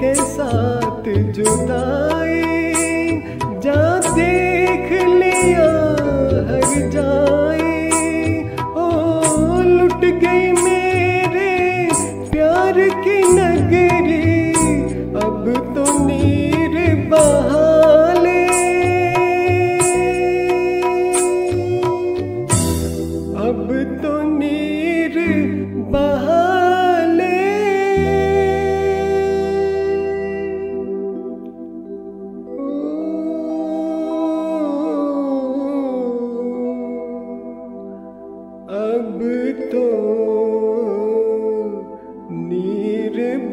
के साथ जुदाई जा देख लिया हर जाए ओ लुट गई मेरे प्यार की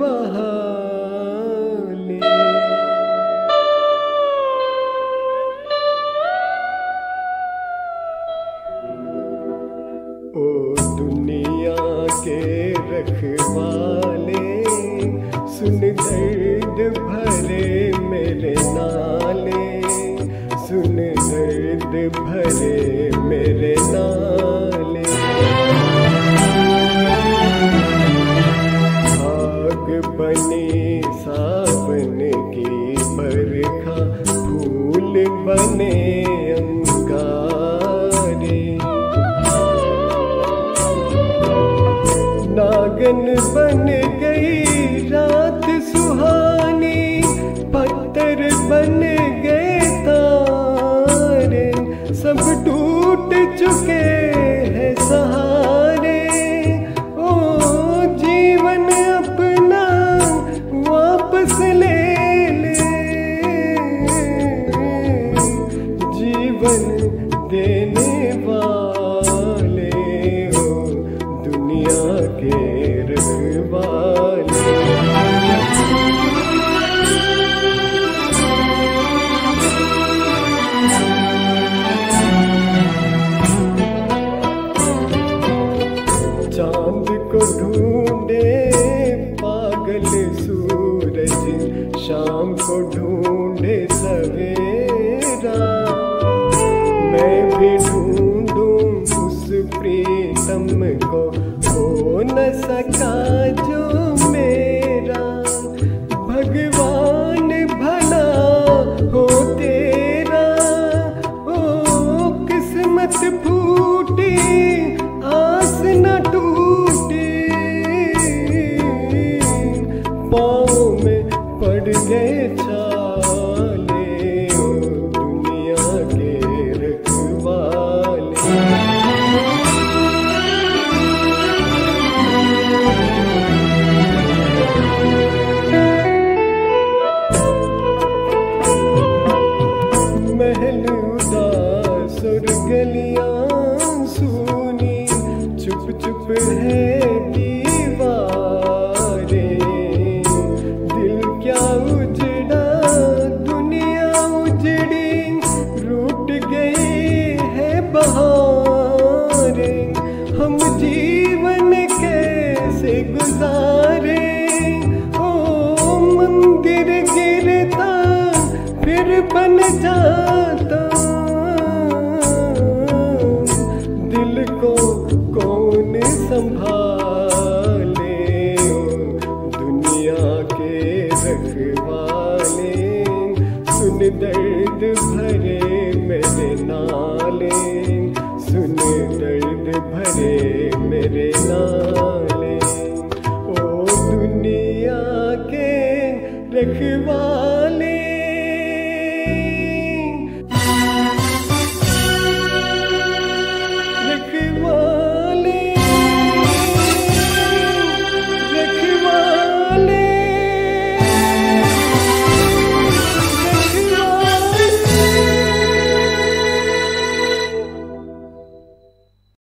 बहाले ओ दुनिया के रखवाले सुन दर्द भरे मेरे नाले सुन दर्द भरे बनी सावन की बरखा फूल बने अंगारे। नागन बन गई रात सुहानी, पत्थर बन गए तारे। सब टूट चुके पागल सूरज, शाम को ढूंढे सवेरा। मैं भी ढूंढूं उस प्रीतम को, हो न सका। चुप है दीवारें दिल क्या उजड़ा, दुनिया उजड़ी, रूट गई है बहारें हम जीवन कैसे गुजारे? ओ मंदिर गिरता, फिर बन जाता पेट भरे मेरे नाले। ओ दुनिया के रखवा